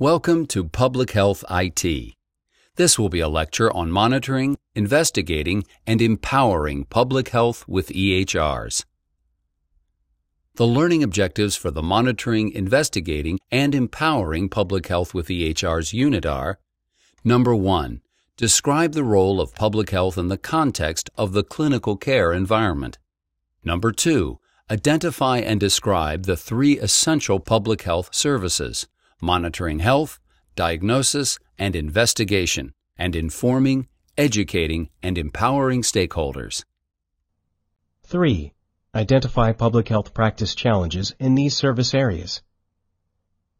Welcome to Public Health IT. This will be a lecture on monitoring, investigating, and empowering public health with EHRs. The learning objectives for the Monitoring, Investigating, and Empowering Public Health with EHRs unit are Number 1. Describe the role of public health in the context of the clinical care environment. Number 2. Identify and describe the three essential public health services monitoring health, diagnosis, and investigation, and informing, educating, and empowering stakeholders. 3. Identify public health practice challenges in these service areas.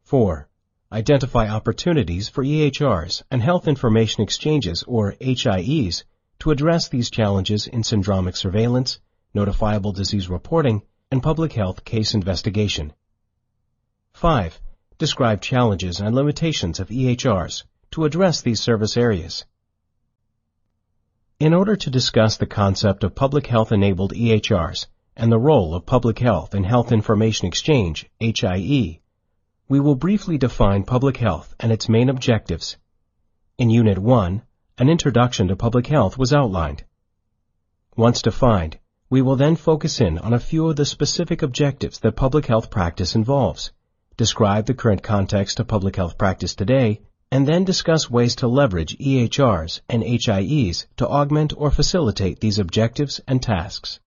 4. Identify opportunities for EHRs and health information exchanges, or HIEs, to address these challenges in syndromic surveillance, notifiable disease reporting, and public health case investigation. 5. Describe challenges and limitations of EHRs to address these service areas. In order to discuss the concept of public health enabled EHRs and the role of public health in health information exchange, HIE, we will briefly define public health and its main objectives. In Unit 1, an introduction to public health was outlined. Once defined, we will then focus in on a few of the specific objectives that public health practice involves, describe the current context of public health practice today, and then discuss ways to leverage EHRs and HIEs to augment or facilitate these objectives and tasks.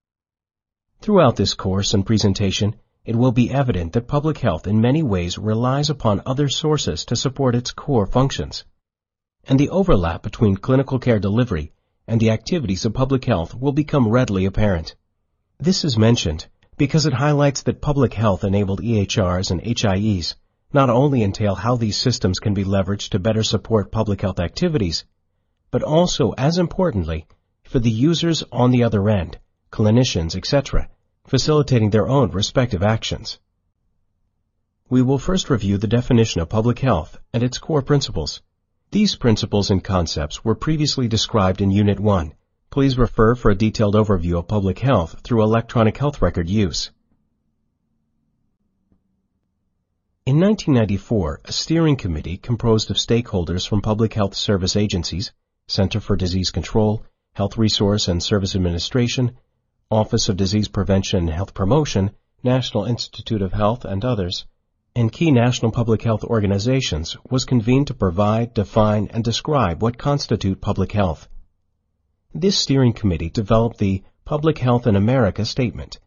Throughout this course and presentation, it will be evident that public health in many ways relies upon other sources to support its core functions. And the overlap between clinical care delivery and the activities of public health will become readily apparent. This is mentioned because it highlights that public health enabled EHRs and HIEs not only entail how these systems can be leveraged to better support public health activities, but also, as importantly, for the users on the other end, clinicians, etc., facilitating their own respective actions. We will first review the definition of public health and its core principles. These principles and concepts were previously described in Unit 1. Please refer for a detailed overview of public health through electronic health record use. In 1994, a steering committee composed of stakeholders from public health service agencies, Center for Disease Control, Health Resource and Service Administration, Office of Disease Prevention and Health Promotion, National Institute of Health, and others, and key national public health organizations was convened to provide, define, and describe what constitute public health. This steering committee developed the Public Health in America Statement,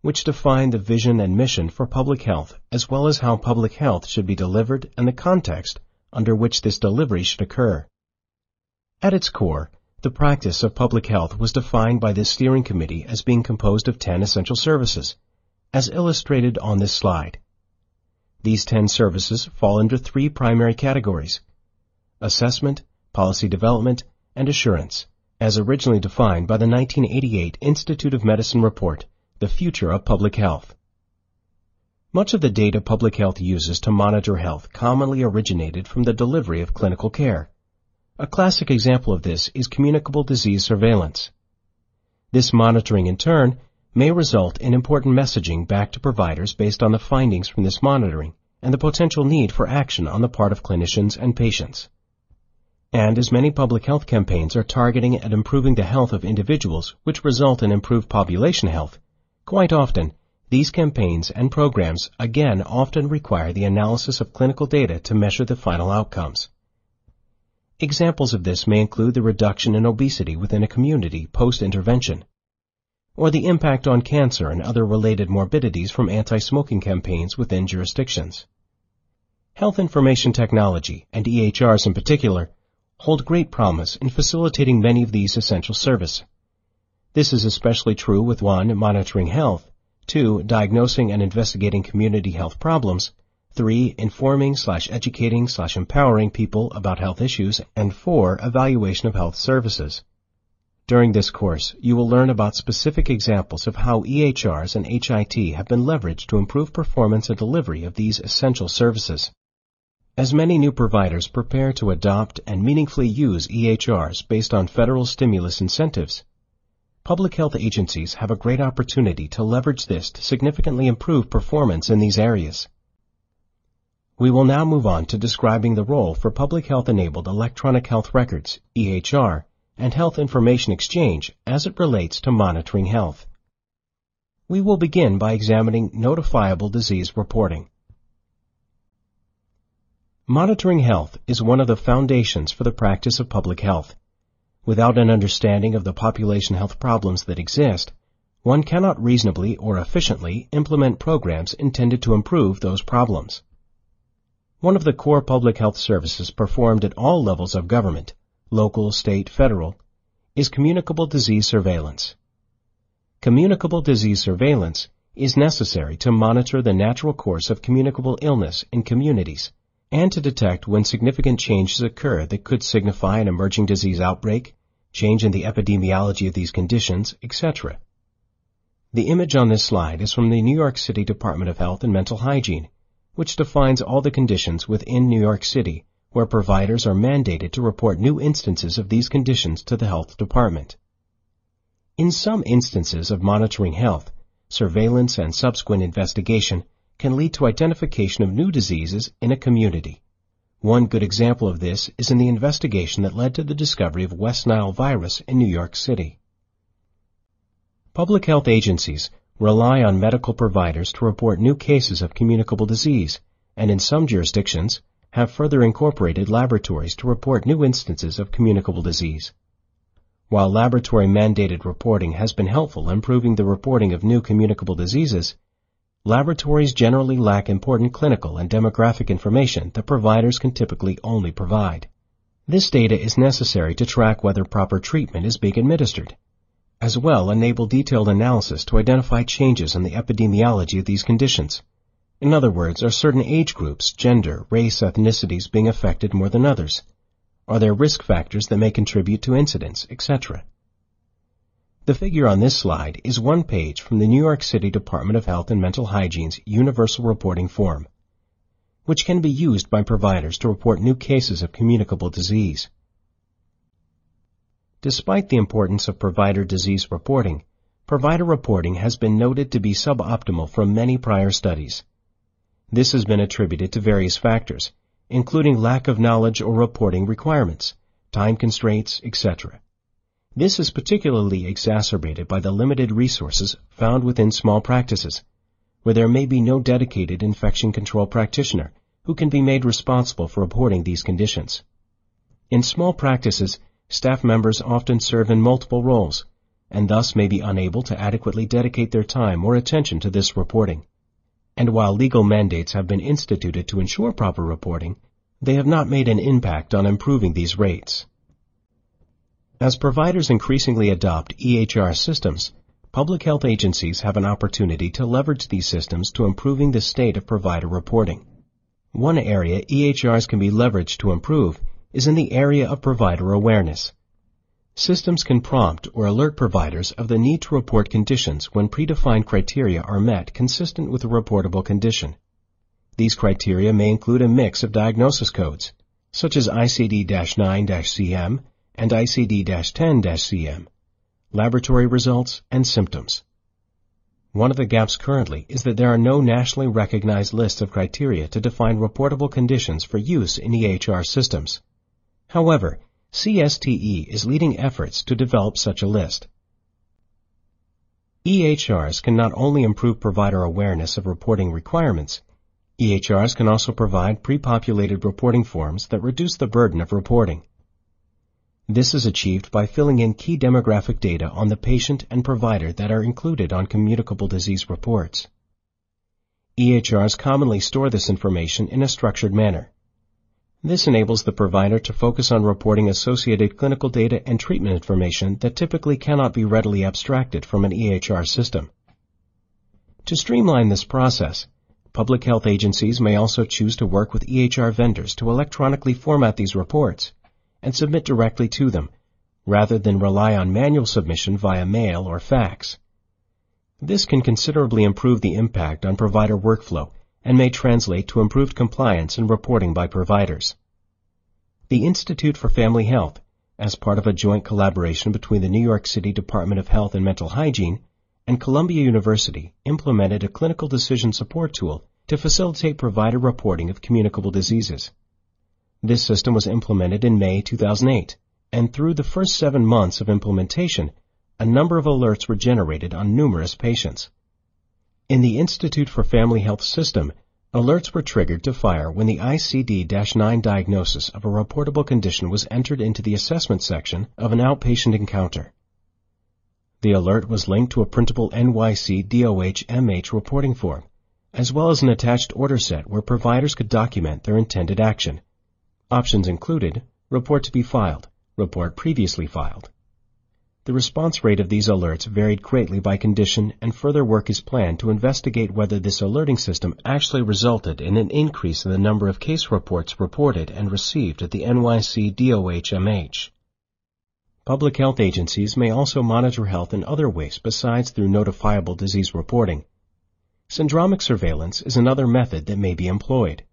which defined the vision and mission for public health as well as how public health should be delivered and the context under which this delivery should occur. At its core, the practice of public health was defined by this steering committee as being composed of 10 essential services, as illustrated on this slide. These 10 services fall under three primary categories assessment, policy development, and assurance, as originally defined by the 1988 Institute of Medicine report, The Future of Public Health. Much of the data public health uses to monitor health commonly originated from the delivery of clinical care. A classic example of this is communicable disease surveillance. This monitoring, in turn, may result in important messaging back to providers based on the findings from this monitoring and the potential need for action on the part of clinicians and patients. And as many public health campaigns are targeting at improving the health of individuals, which result in improved population health, quite often these campaigns and programs again often require the analysis of clinical data to measure the final outcomes. Examples of this may include the reduction in obesity within a community post-intervention, or the impact on cancer and other related morbidities from anti-smoking campaigns within jurisdictions. Health information technology, and EHRs in particular, hold great promise in facilitating many of these essential services. This is especially true with 1. Monitoring health, 2. Diagnosing and investigating community health problems, 3. Informing slash educating slash empowering people about health issues, and 4. Evaluation of health services. During this course, you will learn about specific examples of how EHRs and HIT have been leveraged to improve performance and delivery of these essential services. As many new providers prepare to adopt and meaningfully use EHRs based on federal stimulus incentives, public health agencies have a great opportunity to leverage this to significantly improve performance in these areas. We will now move on to describing the role for public health enabled electronic health records, EHR, and health information exchange as it relates to monitoring health. We will begin by examining notifiable disease reporting. Monitoring health is one of the foundations for the practice of public health. Without an understanding of the population health problems that exist, one cannot reasonably or efficiently implement programs intended to improve those problems. One of the core public health services performed at all levels of government, local, state, federal, is communicable disease surveillance. Communicable disease surveillance is necessary to monitor the natural course of communicable illness in communities and to detect when significant changes occur that could signify an emerging disease outbreak, change in the epidemiology of these conditions, etc. The image on this slide is from the New York City Department of Health and Mental Hygiene, which defines all the conditions within New York City where providers are mandated to report new instances of these conditions to the health department. In some instances of monitoring health, surveillance and subsequent investigation can lead to identification of new diseases in a community. One good example of this is in the investigation that led to the discovery of West Nile virus in New York City. Public health agencies rely on medical providers to report new cases of communicable disease, and in some jurisdictions have further incorporated laboratories to report new instances of communicable disease. While laboratory mandated reporting has been helpful in improving the reporting of new communicable diseases, laboratories generally lack important clinical and demographic information that providers can typically only provide. This data is necessary to track whether proper treatment is being administered. As well, enable detailed analysis to identify changes in the epidemiology of these conditions. In other words, are certain age groups, gender, race, ethnicities being affected more than others? Are there risk factors that may contribute to incidence, etc.? The figure on this slide is one page from the New York City Department of Health and Mental Hygiene's Universal Reporting Form, which can be used by providers to report new cases of communicable disease. Despite the importance of provider disease reporting, provider reporting has been noted to be suboptimal from many prior studies. This has been attributed to various factors, including lack of knowledge or reporting requirements, time constraints, etc. This is particularly exacerbated by the limited resources found within small practices, where there may be no dedicated infection control practitioner who can be made responsible for reporting these conditions. In small practices, staff members often serve in multiple roles, and thus may be unable to adequately dedicate their time or attention to this reporting. And while legal mandates have been instituted to ensure proper reporting, they have not made an impact on improving these rates. As providers increasingly adopt EHR systems, public health agencies have an opportunity to leverage these systems to improving the state of provider reporting. One area EHRs can be leveraged to improve is in the area of provider awareness. Systems can prompt or alert providers of the need to report conditions when predefined criteria are met consistent with a reportable condition. These criteria may include a mix of diagnosis codes, such as ICD-9-CM and ICD-10-CM, laboratory results, and symptoms. One of the gaps currently is that there are no nationally recognized lists of criteria to define reportable conditions for use in EHR systems. However, CSTE is leading efforts to develop such a list. EHRs can not only improve provider awareness of reporting requirements, EHRs can also provide pre-populated reporting forms that reduce the burden of reporting. This is achieved by filling in key demographic data on the patient and provider that are included on communicable disease reports. EHRs commonly store this information in a structured manner. This enables the provider to focus on reporting associated clinical data and treatment information that typically cannot be readily abstracted from an EHR system. To streamline this process, public health agencies may also choose to work with EHR vendors to electronically format these reports and submit directly to them, rather than rely on manual submission via mail or fax. This can considerably improve the impact on provider workflow and may translate to improved compliance and reporting by providers. The Institute for Family Health, as part of a joint collaboration between the New York City Department of Health and Mental Hygiene and Columbia University, implemented a clinical decision support tool to facilitate provider reporting of communicable diseases. This system was implemented in May 2008, and through the first seven months of implementation, a number of alerts were generated on numerous patients. In the Institute for Family Health system, alerts were triggered to fire when the ICD-9 diagnosis of a reportable condition was entered into the assessment section of an outpatient encounter. The alert was linked to a printable NYC DOH-MH reporting form, as well as an attached order set where providers could document their intended action. Options included report to be filed, report previously filed. The response rate of these alerts varied greatly by condition and further work is planned to investigate whether this alerting system actually resulted in an increase in the number of case reports reported and received at the NYC DOH-MH. Public health agencies may also monitor health in other ways besides through notifiable disease reporting. Syndromic surveillance is another method that may be employed.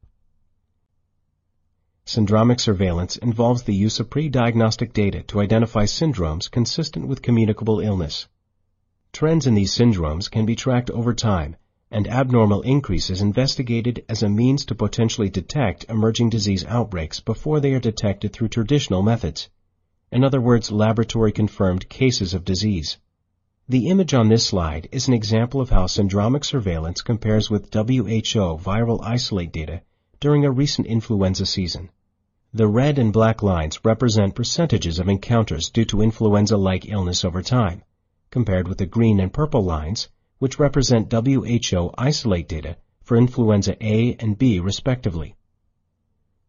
Syndromic surveillance involves the use of pre-diagnostic data to identify syndromes consistent with communicable illness. Trends in these syndromes can be tracked over time, and abnormal increases investigated as a means to potentially detect emerging disease outbreaks before they are detected through traditional methods. In other words, laboratory confirmed cases of disease. The image on this slide is an example of how syndromic surveillance compares with WHO viral isolate data during a recent influenza season. The red and black lines represent percentages of encounters due to influenza-like illness over time, compared with the green and purple lines, which represent WHO isolate data for influenza A and B respectively.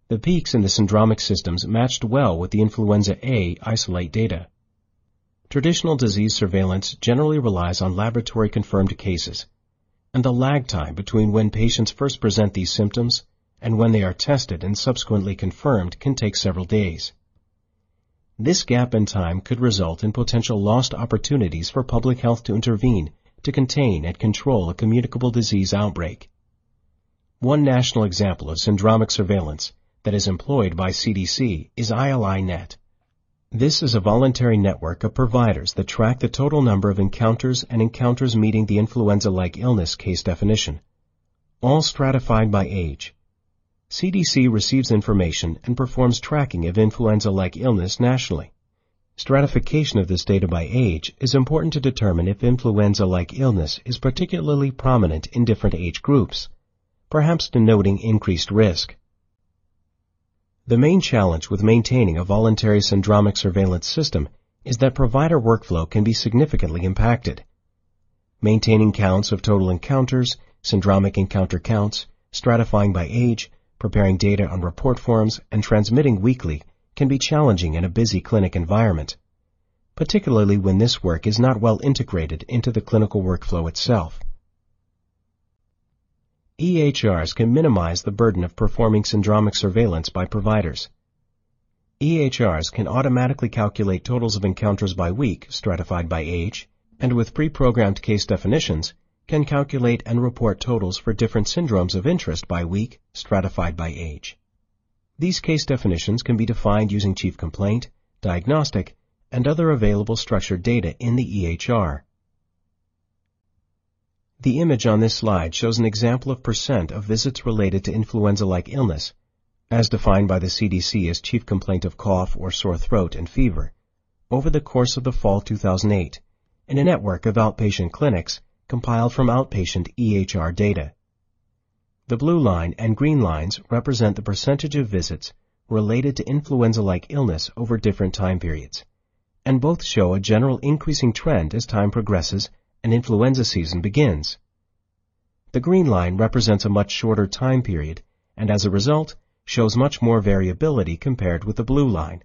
The peaks in the syndromic systems matched well with the influenza A isolate data. Traditional disease surveillance generally relies on laboratory confirmed cases, and the lag time between when patients first present these symptoms and when they are tested and subsequently confirmed can take several days. This gap in time could result in potential lost opportunities for public health to intervene to contain and control a communicable disease outbreak. One national example of syndromic surveillance that is employed by CDC is ILI-NET. This is a voluntary network of providers that track the total number of encounters and encounters meeting the influenza-like illness case definition, all stratified by age. CDC receives information and performs tracking of influenza-like illness nationally. Stratification of this data by age is important to determine if influenza-like illness is particularly prominent in different age groups, perhaps denoting increased risk. The main challenge with maintaining a voluntary syndromic surveillance system is that provider workflow can be significantly impacted. Maintaining counts of total encounters, syndromic encounter counts, stratifying by age, preparing data on report forms, and transmitting weekly can be challenging in a busy clinic environment, particularly when this work is not well integrated into the clinical workflow itself. EHRs can minimize the burden of performing syndromic surveillance by providers. EHRs can automatically calculate totals of encounters by week, stratified by age, and with pre-programmed case definitions, can calculate and report totals for different syndromes of interest by week, stratified by age. These case definitions can be defined using chief complaint, diagnostic, and other available structured data in the EHR. The image on this slide shows an example of percent of visits related to influenza-like illness, as defined by the CDC as chief complaint of cough or sore throat and fever, over the course of the fall 2008, in a network of outpatient clinics compiled from outpatient EHR data. The blue line and green lines represent the percentage of visits related to influenza-like illness over different time periods, and both show a general increasing trend as time progresses and influenza season begins. The green line represents a much shorter time period and as a result shows much more variability compared with the blue line.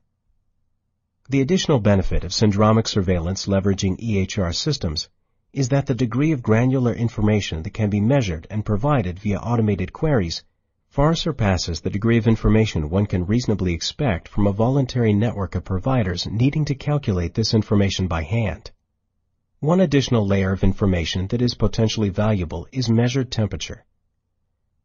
The additional benefit of syndromic surveillance leveraging EHR systems is that the degree of granular information that can be measured and provided via automated queries far surpasses the degree of information one can reasonably expect from a voluntary network of providers needing to calculate this information by hand. One additional layer of information that is potentially valuable is measured temperature.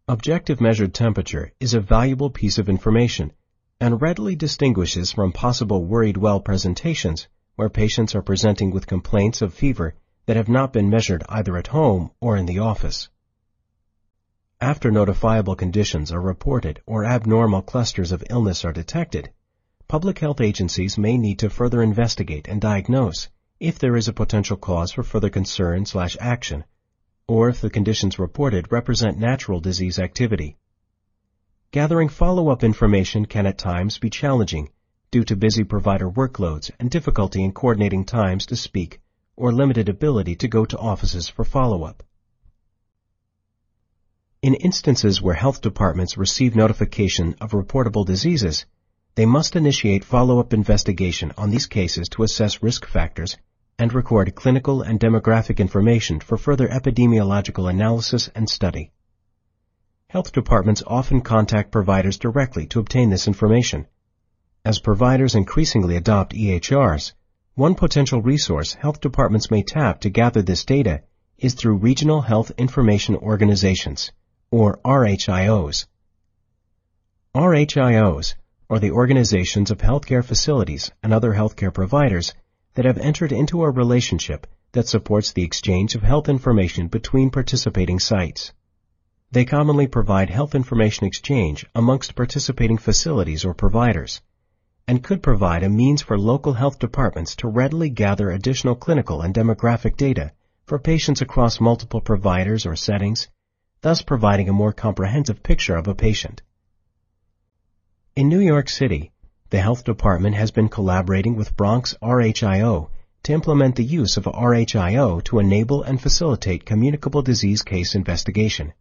Objective measured temperature is a valuable piece of information and readily distinguishes from possible worried well presentations where patients are presenting with complaints of fever that have not been measured either at home or in the office. After notifiable conditions are reported or abnormal clusters of illness are detected, public health agencies may need to further investigate and diagnose if there is a potential cause for further concern slash action, or if the conditions reported represent natural disease activity. Gathering follow-up information can at times be challenging due to busy provider workloads and difficulty in coordinating times to speak or limited ability to go to offices for follow-up. In instances where health departments receive notification of reportable diseases, they must initiate follow-up investigation on these cases to assess risk factors and record clinical and demographic information for further epidemiological analysis and study. Health departments often contact providers directly to obtain this information. As providers increasingly adopt EHRs, one potential resource health departments may tap to gather this data is through Regional Health Information Organizations, or RHIOs. RHIOs are the organizations of healthcare facilities and other healthcare providers that have entered into a relationship that supports the exchange of health information between participating sites. They commonly provide health information exchange amongst participating facilities or providers and could provide a means for local health departments to readily gather additional clinical and demographic data for patients across multiple providers or settings, thus providing a more comprehensive picture of a patient. In New York City, the health department has been collaborating with Bronx RHIO to implement the use of RHIO to enable and facilitate communicable disease case investigation.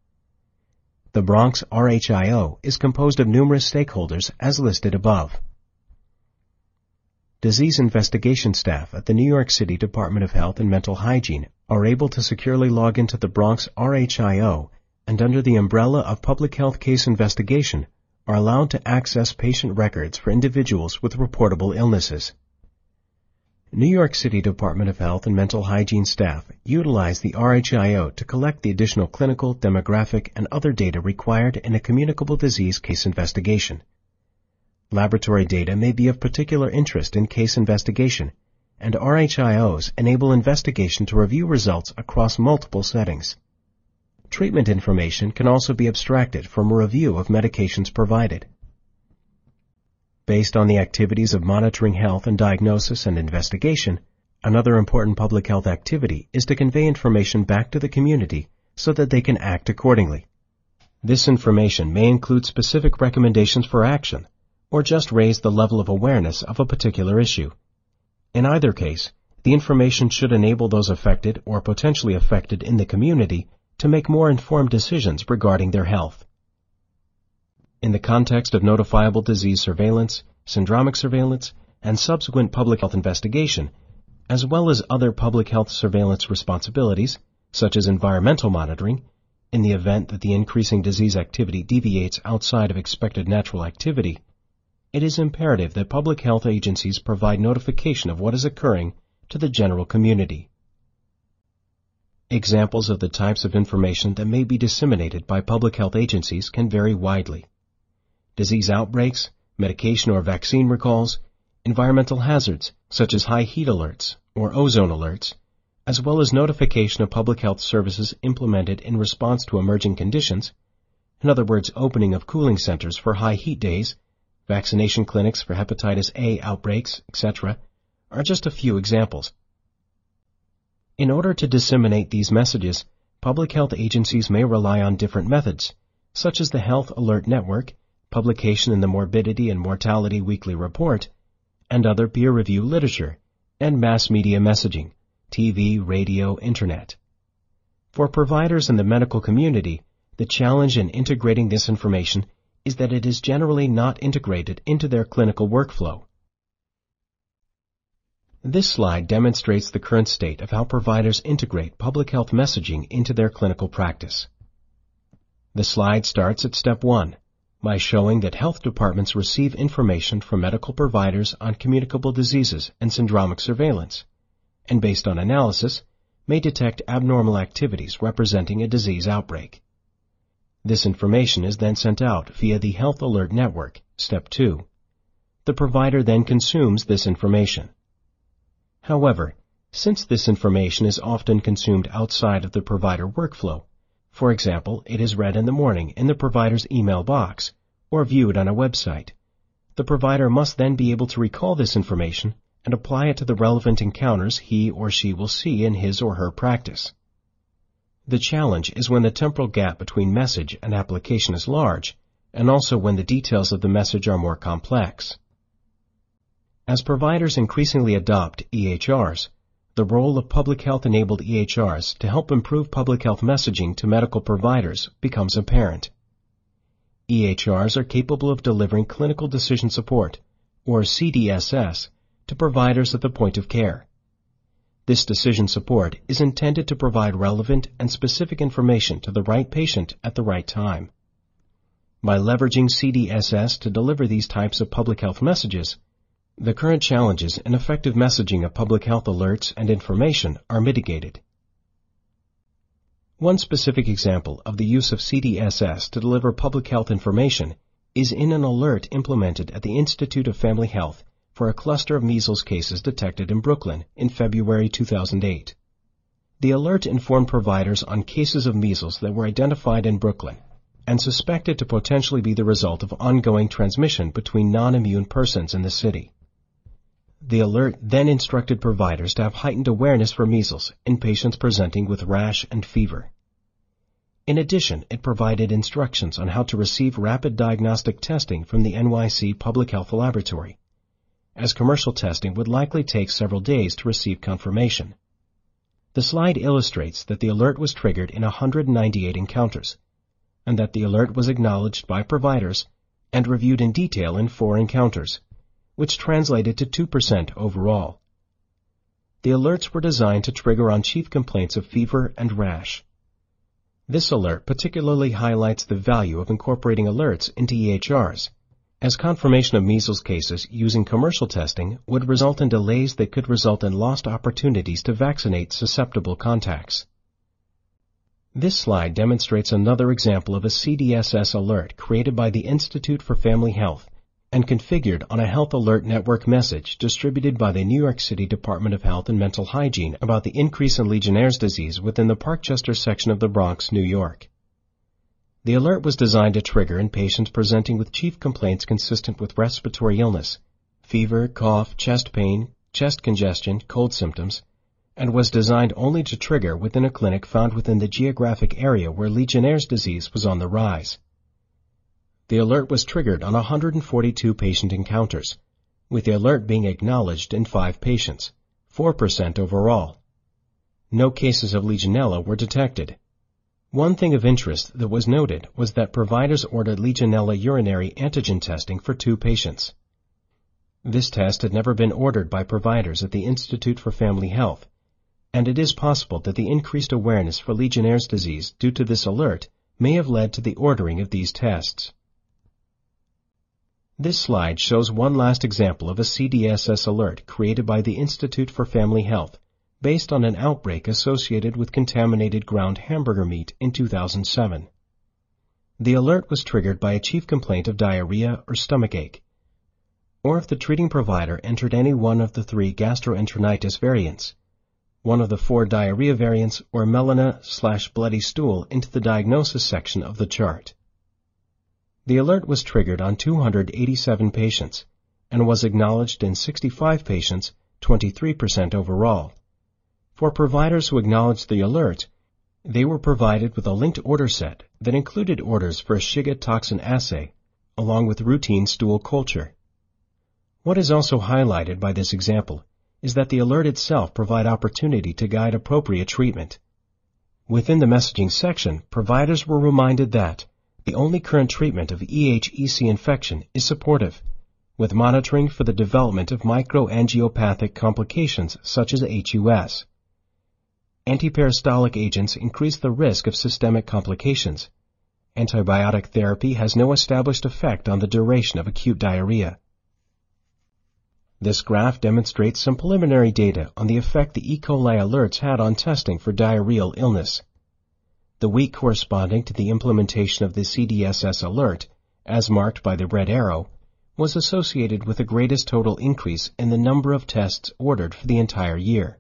The Bronx RHIO is composed of numerous stakeholders as listed above disease investigation staff at the New York City Department of Health and Mental Hygiene are able to securely log into the Bronx RHIO and under the umbrella of public health case investigation are allowed to access patient records for individuals with reportable illnesses. New York City Department of Health and Mental Hygiene staff utilize the RHIO to collect the additional clinical, demographic, and other data required in a communicable disease case investigation. Laboratory data may be of particular interest in case investigation, and RHIOs enable investigation to review results across multiple settings. Treatment information can also be abstracted from a review of medications provided. Based on the activities of monitoring health and diagnosis and investigation, another important public health activity is to convey information back to the community so that they can act accordingly. This information may include specific recommendations for action, or just raise the level of awareness of a particular issue. In either case, the information should enable those affected or potentially affected in the community to make more informed decisions regarding their health. In the context of notifiable disease surveillance, syndromic surveillance, and subsequent public health investigation, as well as other public health surveillance responsibilities, such as environmental monitoring, in the event that the increasing disease activity deviates outside of expected natural activity, it is imperative that public health agencies provide notification of what is occurring to the general community. Examples of the types of information that may be disseminated by public health agencies can vary widely. Disease outbreaks, medication or vaccine recalls, environmental hazards such as high heat alerts or ozone alerts, as well as notification of public health services implemented in response to emerging conditions, in other words, opening of cooling centers for high heat days vaccination clinics for hepatitis A outbreaks, etc., are just a few examples. In order to disseminate these messages, public health agencies may rely on different methods, such as the Health Alert Network, publication in the Morbidity and Mortality Weekly Report, and other peer-reviewed literature, and mass media messaging, TV, radio, internet. For providers in the medical community, the challenge in integrating this information is that it is generally not integrated into their clinical workflow. This slide demonstrates the current state of how providers integrate public health messaging into their clinical practice. The slide starts at step 1 by showing that health departments receive information from medical providers on communicable diseases and syndromic surveillance, and based on analysis, may detect abnormal activities representing a disease outbreak. This information is then sent out via the Health Alert Network, Step 2. The provider then consumes this information. However, since this information is often consumed outside of the provider workflow, For example, it is read in the morning in the provider's email box or viewed on a website. The provider must then be able to recall this information and apply it to the relevant encounters he or she will see in his or her practice. The challenge is when the temporal gap between message and application is large, and also when the details of the message are more complex. As providers increasingly adopt EHRs, the role of public health enabled EHRs to help improve public health messaging to medical providers becomes apparent. EHRs are capable of delivering clinical decision support, or CDSS, to providers at the point of care. This decision support is intended to provide relevant and specific information to the right patient at the right time. By leveraging CDSS to deliver these types of public health messages, the current challenges in effective messaging of public health alerts and information are mitigated. One specific example of the use of CDSS to deliver public health information is in an alert implemented at the Institute of Family Health for a cluster of measles cases detected in Brooklyn in February 2008. The alert informed providers on cases of measles that were identified in Brooklyn and suspected to potentially be the result of ongoing transmission between non-immune persons in the city. The alert then instructed providers to have heightened awareness for measles in patients presenting with rash and fever. In addition, it provided instructions on how to receive rapid diagnostic testing from the NYC Public Health Laboratory as commercial testing would likely take several days to receive confirmation. The slide illustrates that the alert was triggered in 198 encounters, and that the alert was acknowledged by providers and reviewed in detail in four encounters, which translated to 2% overall. The alerts were designed to trigger on chief complaints of fever and rash. This alert particularly highlights the value of incorporating alerts into EHRs as confirmation of measles cases using commercial testing would result in delays that could result in lost opportunities to vaccinate susceptible contacts. This slide demonstrates another example of a CDSS alert created by the Institute for Family Health and configured on a Health Alert Network message distributed by the New York City Department of Health and Mental Hygiene about the increase in Legionnaire's disease within the Parkchester section of the Bronx, New York. The alert was designed to trigger in patients presenting with chief complaints consistent with respiratory illness, fever, cough, chest pain, chest congestion, cold symptoms, and was designed only to trigger within a clinic found within the geographic area where Legionnaire's disease was on the rise. The alert was triggered on 142 patient encounters, with the alert being acknowledged in 5 patients, 4% overall. No cases of Legionella were detected. One thing of interest that was noted was that providers ordered Legionella urinary antigen testing for two patients. This test had never been ordered by providers at the Institute for Family Health, and it is possible that the increased awareness for Legionnaire's disease due to this alert may have led to the ordering of these tests. This slide shows one last example of a CDSS alert created by the Institute for Family Health based on an outbreak associated with contaminated ground hamburger meat in 2007. The alert was triggered by a chief complaint of diarrhea or stomachache, or if the treating provider entered any one of the three gastroenteritis variants, one of the four diarrhea variants, or melena slash bloody stool into the diagnosis section of the chart. The alert was triggered on 287 patients and was acknowledged in 65 patients, 23% overall. For providers who acknowledged the alert, they were provided with a linked order set that included orders for a Shiga toxin assay, along with routine stool culture. What is also highlighted by this example is that the alert itself provide opportunity to guide appropriate treatment. Within the messaging section, providers were reminded that the only current treatment of EHEC infection is supportive, with monitoring for the development of microangiopathic complications such as HUS antiperistaltic agents increase the risk of systemic complications. Antibiotic therapy has no established effect on the duration of acute diarrhea. This graph demonstrates some preliminary data on the effect the E. coli alerts had on testing for diarrheal illness. The week corresponding to the implementation of the CDSS alert, as marked by the red arrow, was associated with the greatest total increase in the number of tests ordered for the entire year.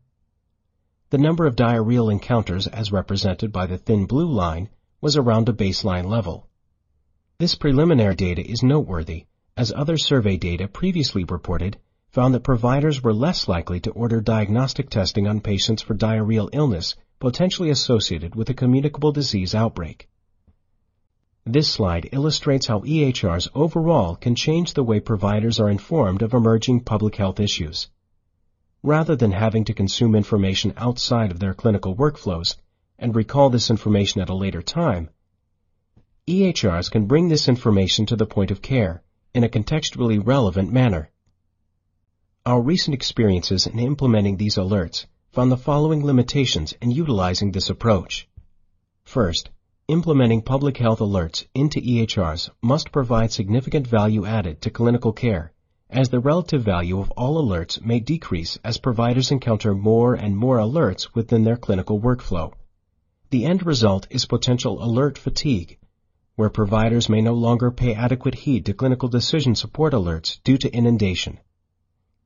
The number of diarrheal encounters as represented by the thin blue line was around a baseline level. This preliminary data is noteworthy, as other survey data previously reported found that providers were less likely to order diagnostic testing on patients for diarrheal illness potentially associated with a communicable disease outbreak. This slide illustrates how EHRs overall can change the way providers are informed of emerging public health issues. Rather than having to consume information outside of their clinical workflows and recall this information at a later time, EHRs can bring this information to the point of care in a contextually relevant manner. Our recent experiences in implementing these alerts found the following limitations in utilizing this approach. First, implementing public health alerts into EHRs must provide significant value added to clinical care, as the relative value of all alerts may decrease as providers encounter more and more alerts within their clinical workflow. The end result is potential alert fatigue, where providers may no longer pay adequate heed to clinical decision support alerts due to inundation.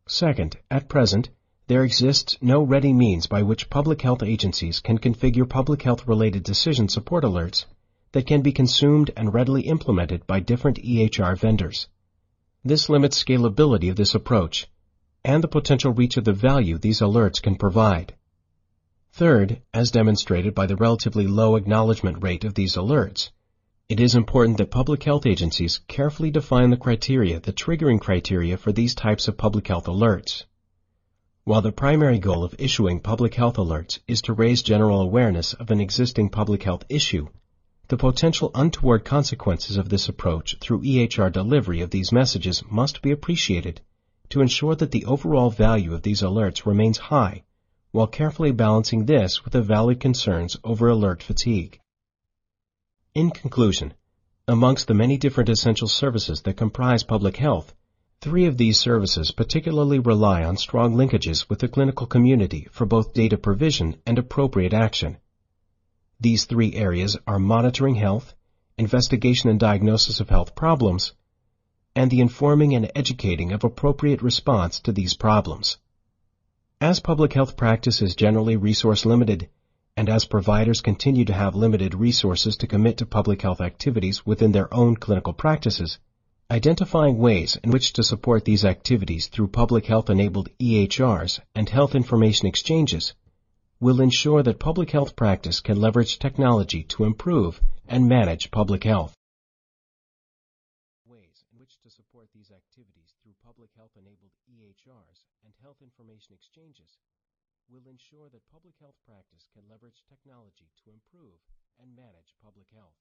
Second, at present, there exists no ready means by which public health agencies can configure public health related decision support alerts that can be consumed and readily implemented by different EHR vendors. This limits scalability of this approach and the potential reach of the value these alerts can provide. Third, as demonstrated by the relatively low acknowledgement rate of these alerts, it is important that public health agencies carefully define the criteria, the triggering criteria for these types of public health alerts. While the primary goal of issuing public health alerts is to raise general awareness of an existing public health issue, the potential untoward consequences of this approach through EHR delivery of these messages must be appreciated to ensure that the overall value of these alerts remains high while carefully balancing this with the valid concerns over alert fatigue. In conclusion, amongst the many different essential services that comprise public health, three of these services particularly rely on strong linkages with the clinical community for both data provision and appropriate action. These three areas are monitoring health, investigation and diagnosis of health problems, and the informing and educating of appropriate response to these problems. As public health practice is generally resource limited, and as providers continue to have limited resources to commit to public health activities within their own clinical practices, identifying ways in which to support these activities through public health enabled EHRs and health information exchanges will ensure that public health practice can leverage technology to improve and manage public health. Ways in which to support these activities through public health enabled EHRs and health information exchanges will ensure that public health practice can leverage technology to improve and manage public health.